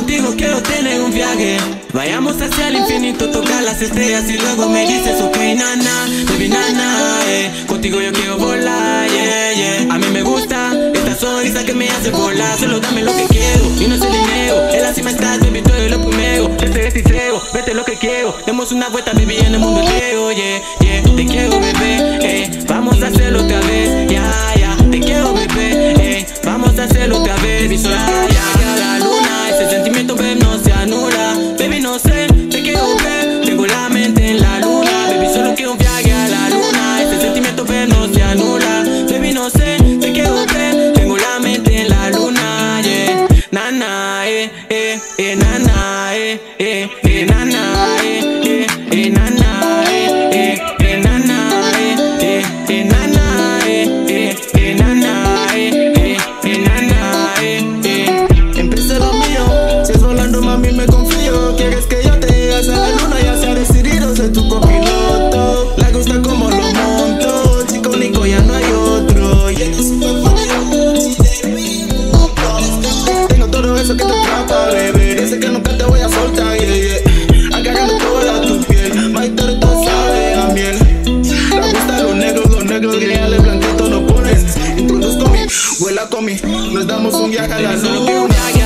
contigo quiero tener un viaje. Vayamos hacia el infinito, tocar las estrellas y luego me dices ok nana, baby nana eh. Contigo yo quiero volar, yeah, yeah. A mí me gusta esta sonrisa que me hace volar. Solo dame lo que quiero y no se dinero. En la cima está baby, todo lo primero. Te seré sincero, vete lo que quiero. Demos una vuelta baby en el mundo entero, yeah, yeah. Te quiero bebé, eh. vamos a hacerlo otra vez. eh, eh, eh, na, na. Tommy. Nos damos un viaje a la luna.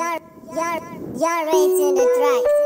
y'all, y'all, y'all raising the track.